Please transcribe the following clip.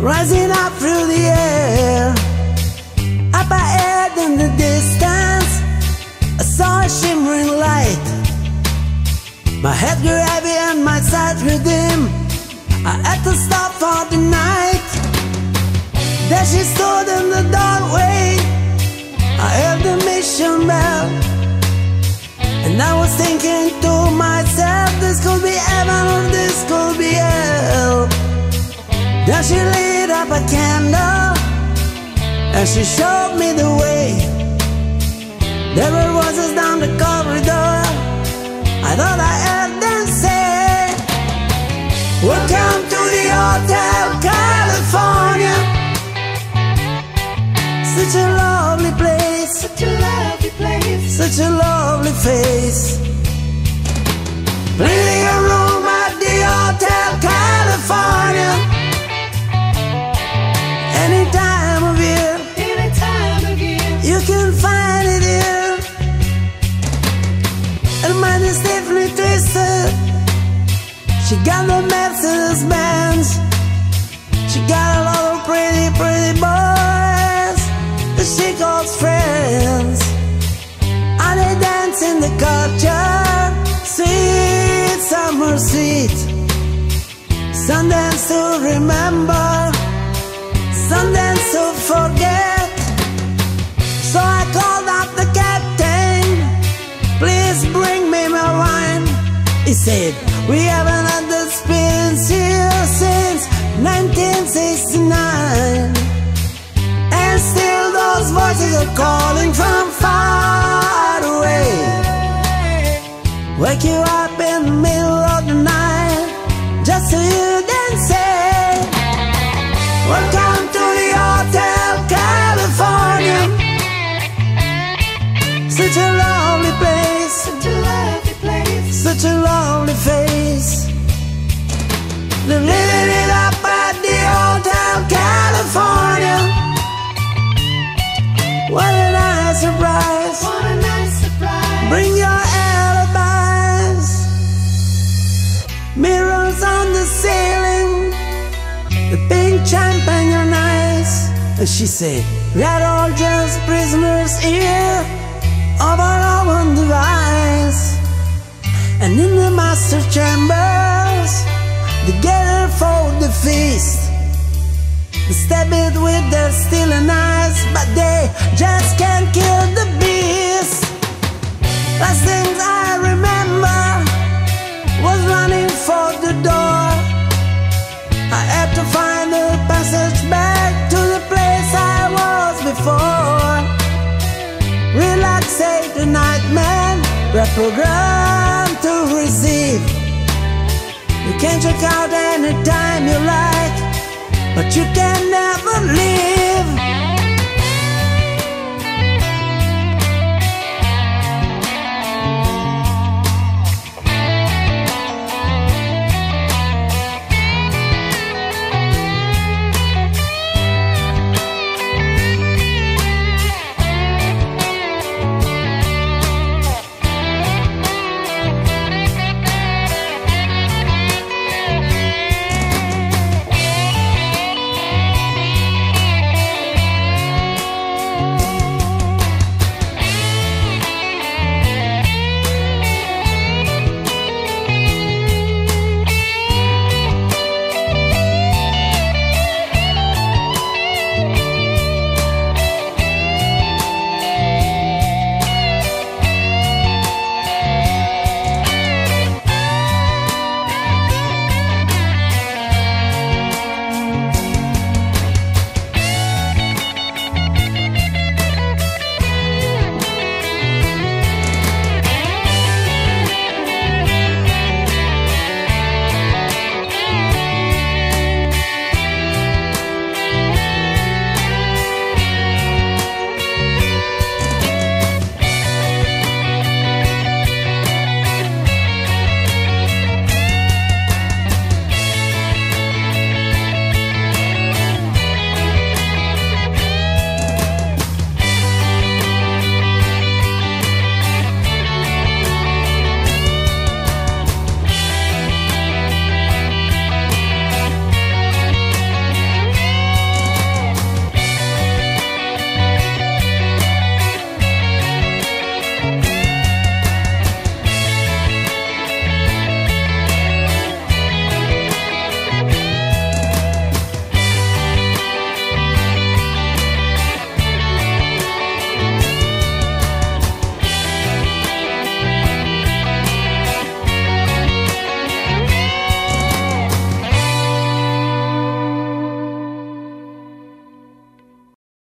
rising up through the air. Up ahead in the distance, I saw a shimmering light. My head grew heavy and my sight grew dim. I had to stop for the night. There she stood in the doorway. I heard the mission bell. Up a candle and she showed me the way. There were voices down the corridor. I thought I heard them say, Welcome to the Hotel California. Such a lovely place, Such a lovely place. such a lovely face. Plenty of room at the Hotel California. She got the Mercedes Benz. She got a lot of pretty, pretty boys that she calls friends. And they dance in the culture, sweet summer sweet. Sundance to remember, Sundance to forget. So I called up the captain, please bring me my wine. He said, We haven't had the experience here since 1969. And still those voices are calling from far away. Wake you up Mirrors on the ceiling. The pink champagne on ice. And she said, We're all just prisoners here of our own device. And in the master chambers, together for the feast. They stab it with their stealing eyes, but they just can't kill the beast. Reprogrammed to receive. You can check out anytime you like, but you can never leave.